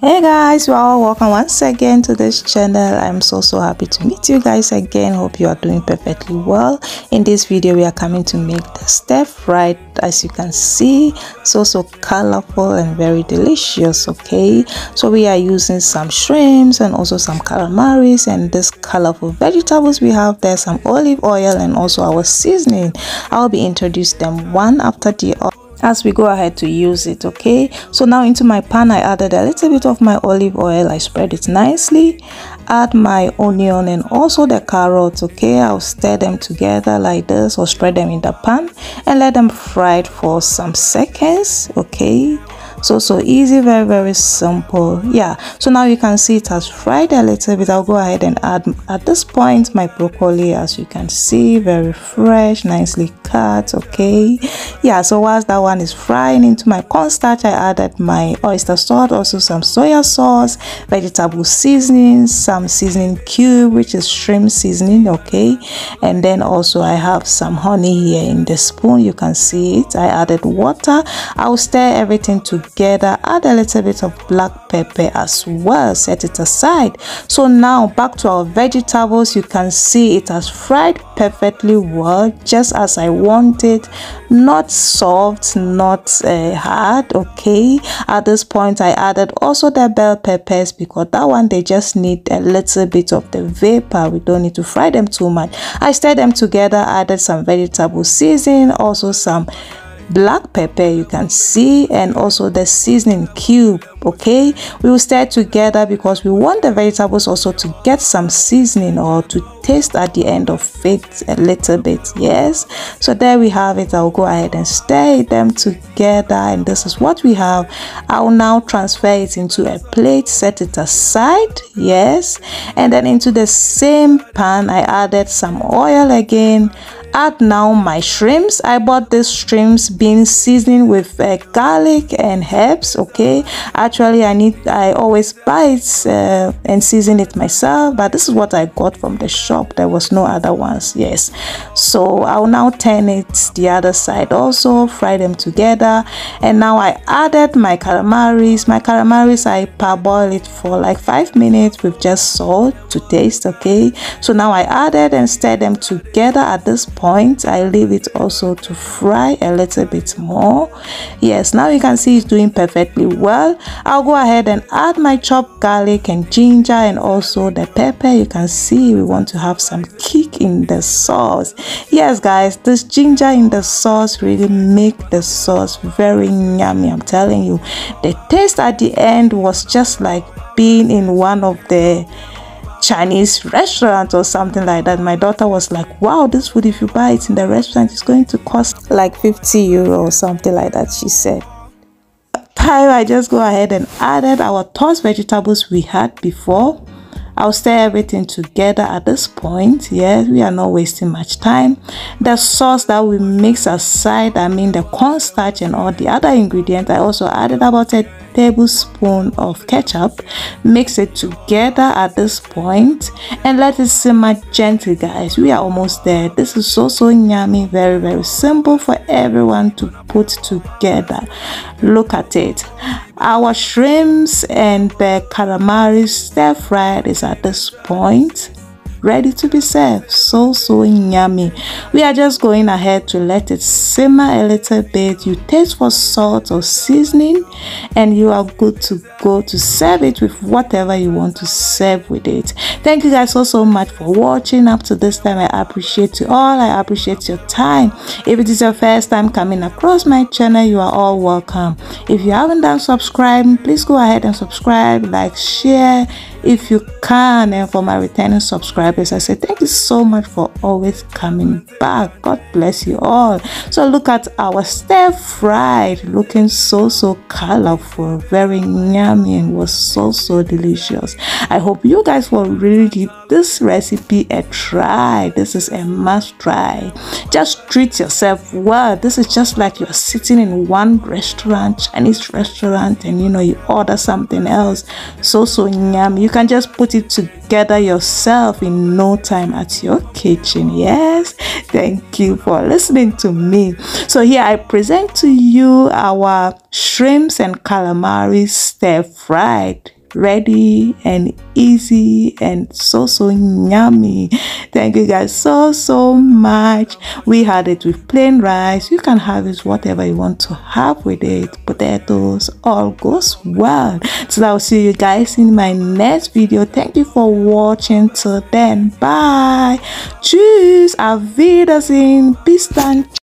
hey guys well welcome once again to this channel. I'm so so happy to meet you guys again. Hope you are doing perfectly well. In this video we are coming to make the stir fried as you can see. So so colorful and very delicious okay? So we are using some shrimps and also some calamaris and this colorful vegetables we have there some olive oil and also our seasoning. I'll be introduce them one after the other as we go ahead to use it okay? So now into my pan i added a little bit of my olive oil. I spread it nicely. Add my onion and also the carrots okay? I'll stir them together like this or spread them in the pan and let them fry for some seconds okay? So so easy very very simple. Yeah so now you can see it has fried a little bit. I'll go ahead and add at this point my broccoli as you can see very fresh nicely cut okay? Yeah so whilst that one is frying into my cornstarch i added my oyster sauce also some soya sauce vegetable seasoning some seasoning cube which is shrimp seasoning okay? And then also i have some honey here in the spoon you can see it. I added water. I'll stir everything together add a little bit of black pepper as well. Set it aside. So now back to our vegetables. You can see it has fried perfectly well just as i wanted. Not soft not uh, hard okay? At this point i added also the bell peppers because that one they just need a little bit of the vapor. We don't need to fry them too much. I stirred them together added some vegetable seasoning also some black pepper you can see and also the seasoning cube okay? We will stir together because we want the vegetables also to get some seasoning or to taste at the end of it a little bit yes? So there we have it. I'll go ahead and stir them together and this is what we have. I'll now transfer it into a plate set it aside yes? And then into the same pan i added some oil again add now my shrimps. I bought these shrimps being seasoned with uh, garlic and herbs okay? Actually i need i always buy it uh, and season it myself but this is what i got from the shop. There was no other ones yes. So i'll now turn it the other side also fry them together. And now i added my calamaris. My calamaris i parboil it for like five minutes with just salt to taste okay? So now i added and stir them together at this point i leave it also to fry a little bit more. Yes now you can see it's doing perfectly well. I'll go ahead and add my chopped garlic and ginger and also the pepper. You can see we want to have some kick in the sauce. Yes guys this ginger in the sauce really make the sauce very yummy. I'm telling you the taste at the end was just like being in one of the Chinese restaurant or something like that. My daughter was like, wow, this food, if you buy it in the restaurant, it's going to cost like 50 euro or something like that, she said. Time I just go ahead and added our tossed vegetables we had before. I'll stir everything together at this point. Yes, we are not wasting much time. The sauce that we mix aside, I mean the cornstarch and all the other ingredients, I also added about a tablespoon of ketchup. Mix it together at this point and let it simmer gently guys. We are almost there. This is so so yummy. Very very simple for everyone to put together. Look at it. Our shrimps and the calamari stir fried is at this point ready to be served. So so yummy. We are just going ahead to let it simmer a little bit. You taste for salt or seasoning and you are good to go to serve it with whatever you want to serve with it. Thank you guys so so much for watching. Up to this time i appreciate you all. I appreciate your time. If it is your first time coming across my channel you are all welcome. If you haven't done subscribe please go ahead and subscribe like share if you can and for my returning subscribers i say thank you so much for always coming back. God bless you all. So look at our stir fried looking so so colorful very yummy and was so so delicious. I hope you guys will really this recipe a try. This is a must try. Just treat yourself well. This is just like you're sitting in one restaurant chinese restaurant and you know you order something else. So so yum. You can just put it together yourself in no time at your kitchen. Yes. Thank you for listening to me. So here i present to you our shrimps and calamari stir fried ready and easy and so so yummy. Thank you guys so so much. We had it with plain rice. You can have it whatever you want to have with it. Potatoes all goes well. So i'll see you guys in my next video. Thank you for watching. Till then bye. Tschüss. Auf wiedersehen bis dann